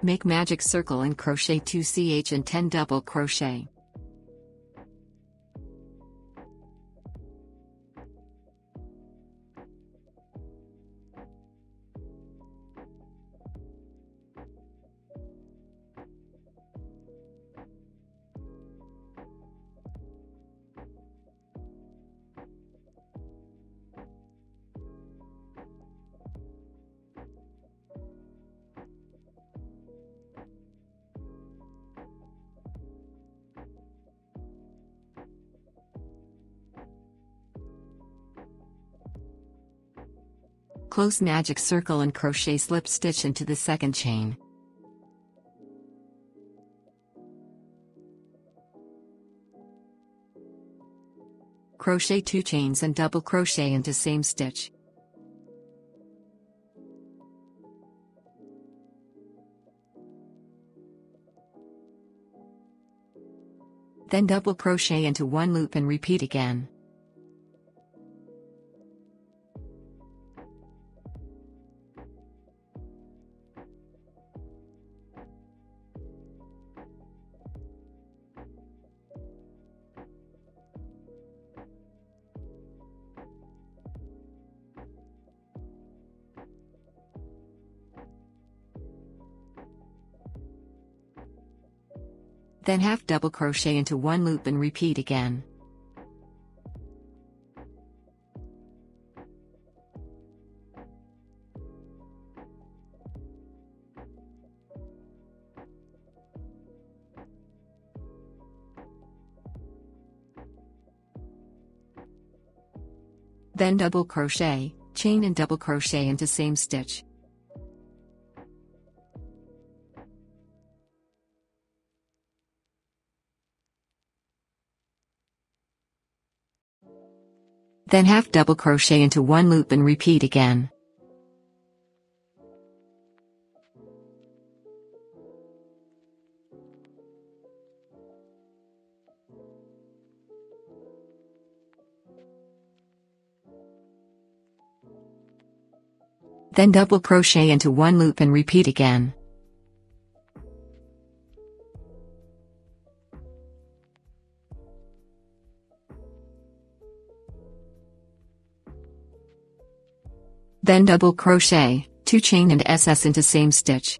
Make magic circle and crochet 2 ch and 10 double crochet. Close magic circle and crochet slip stitch into the second chain. Crochet 2 chains and double crochet into same stitch. Then double crochet into one loop and repeat again. Then half double crochet into one loop and repeat again. Then double crochet, chain and double crochet into same stitch. Then half double crochet into one loop and repeat again. Then double crochet into one loop and repeat again. Then double crochet, 2 chain and SS into same stitch.